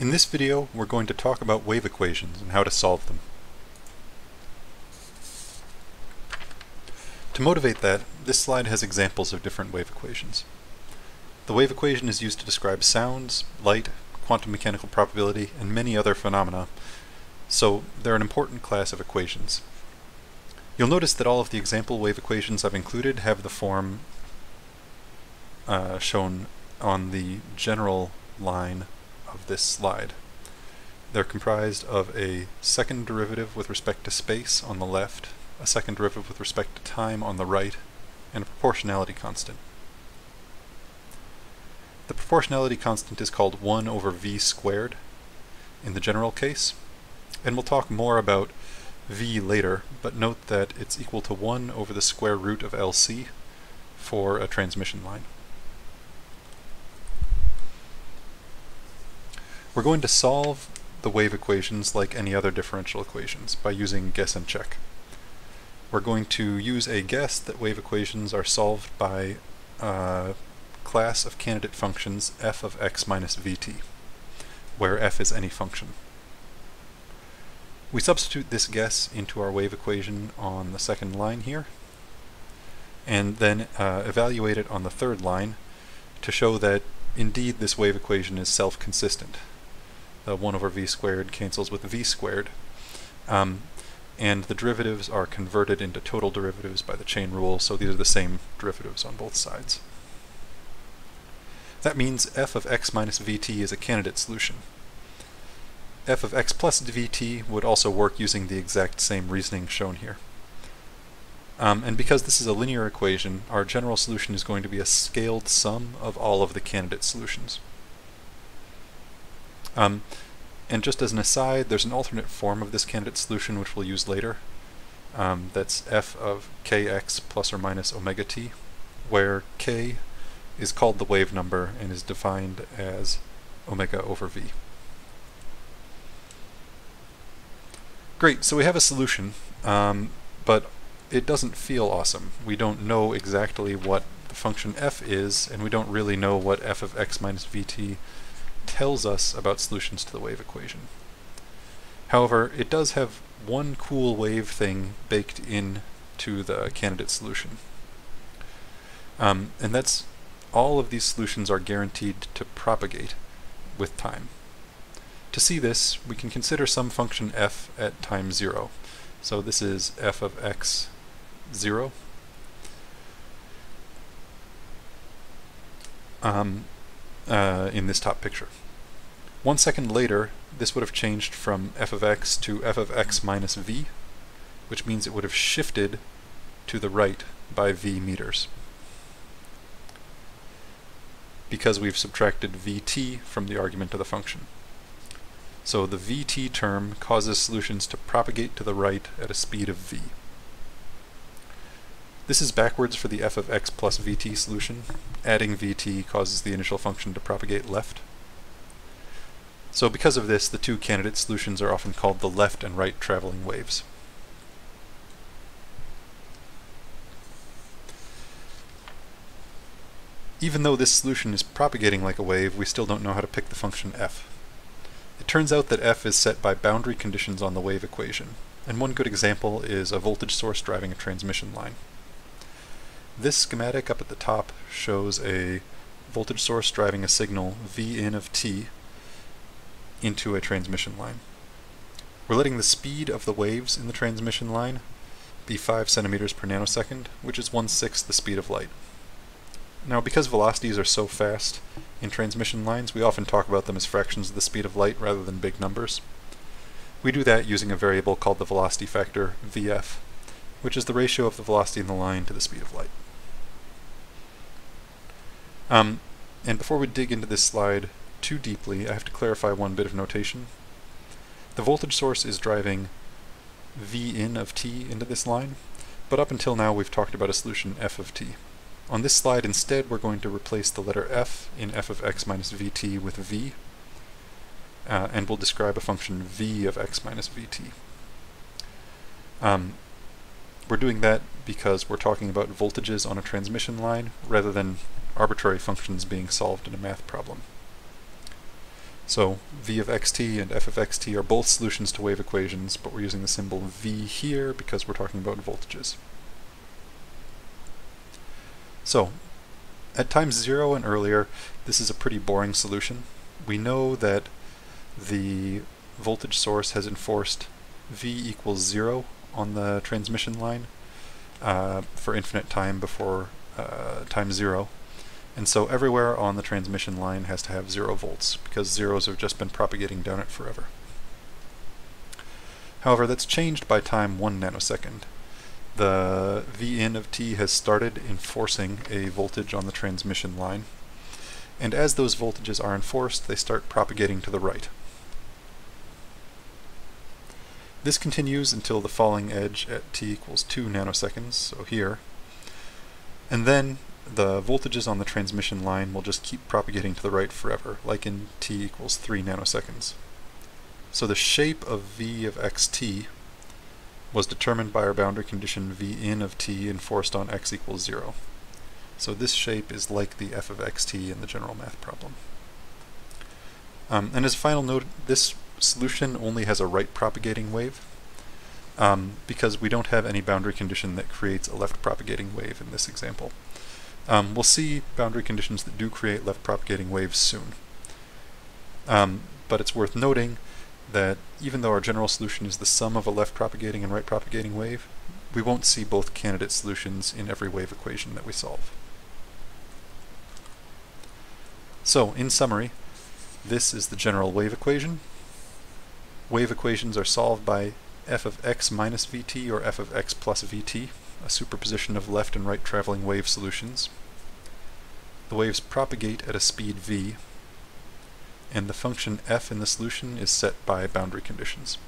In this video, we're going to talk about wave equations and how to solve them. To motivate that, this slide has examples of different wave equations. The wave equation is used to describe sounds, light, quantum mechanical probability, and many other phenomena, so they're an important class of equations. You'll notice that all of the example wave equations I've included have the form uh, shown on the general line of this slide. They're comprised of a second derivative with respect to space on the left, a second derivative with respect to time on the right, and a proportionality constant. The proportionality constant is called 1 over v squared in the general case, and we'll talk more about v later, but note that it's equal to 1 over the square root of LC for a transmission line. We're going to solve the wave equations like any other differential equations by using guess and check. We're going to use a guess that wave equations are solved by a class of candidate functions f of x minus vt, where f is any function. We substitute this guess into our wave equation on the second line here, and then uh, evaluate it on the third line to show that indeed this wave equation is self-consistent the 1 over v squared cancels with v squared. Um, and the derivatives are converted into total derivatives by the chain rule, so these are the same derivatives on both sides. That means f of x minus vt is a candidate solution. f of x plus vt would also work using the exact same reasoning shown here. Um, and because this is a linear equation, our general solution is going to be a scaled sum of all of the candidate solutions. Um, and just as an aside, there's an alternate form of this candidate solution which we'll use later. Um, that's f of kx plus or minus omega t, where k is called the wave number and is defined as omega over v. Great, so we have a solution, um, but it doesn't feel awesome. We don't know exactly what the function f is, and we don't really know what f of x minus vt tells us about solutions to the wave equation. However, it does have one cool wave thing baked in to the candidate solution. Um, and that's all of these solutions are guaranteed to propagate with time. To see this, we can consider some function f at time 0. So this is f of x 0. Um, uh, in this top picture. One second later, this would have changed from f of x to f of x minus v, which means it would have shifted to the right by v meters. Because we've subtracted vt from the argument of the function. So the vt term causes solutions to propagate to the right at a speed of v. This is backwards for the f of x plus vt solution. Adding vt causes the initial function to propagate left. So because of this, the two candidate solutions are often called the left and right traveling waves. Even though this solution is propagating like a wave, we still don't know how to pick the function f. It turns out that f is set by boundary conditions on the wave equation, and one good example is a voltage source driving a transmission line. This schematic up at the top shows a voltage source driving a signal V in of t into a transmission line. We're letting the speed of the waves in the transmission line be 5 centimeters per nanosecond, which is one-sixth the speed of light. Now, because velocities are so fast in transmission lines, we often talk about them as fractions of the speed of light rather than big numbers. We do that using a variable called the velocity factor, VF, which is the ratio of the velocity in the line to the speed of light. Um, and before we dig into this slide too deeply, I have to clarify one bit of notation. The voltage source is driving V in of t into this line, but up until now we've talked about a solution f of t. On this slide instead we're going to replace the letter f in f of x minus vt with v, uh, and we'll describe a function v of x minus vt. Um, we're doing that because we're talking about voltages on a transmission line rather than arbitrary functions being solved in a math problem. So v of xt and f of xt are both solutions to wave equations, but we're using the symbol v here because we're talking about voltages. So, at time zero and earlier, this is a pretty boring solution. We know that the voltage source has enforced v equals zero on the transmission line uh, for infinite time before uh, time zero. And so everywhere on the transmission line has to have zero volts, because zeros have just been propagating down it forever. However, that's changed by time one nanosecond. The Vn of t has started enforcing a voltage on the transmission line, and as those voltages are enforced, they start propagating to the right. This continues until the falling edge at t equals 2 nanoseconds, so here. And then the voltages on the transmission line will just keep propagating to the right forever, like in t equals 3 nanoseconds. So the shape of v of xt was determined by our boundary condition v in of t enforced on x equals 0. So this shape is like the f of xt in the general math problem. Um, and as a final note, this solution only has a right propagating wave um, because we don't have any boundary condition that creates a left propagating wave in this example. Um, we'll see boundary conditions that do create left propagating waves soon. Um, but it's worth noting that even though our general solution is the sum of a left propagating and right propagating wave, we won't see both candidate solutions in every wave equation that we solve. So, in summary, this is the general wave equation. Wave equations are solved by f of x minus vt or f of x plus vt a superposition of left and right traveling wave solutions. The waves propagate at a speed v, and the function f in the solution is set by boundary conditions.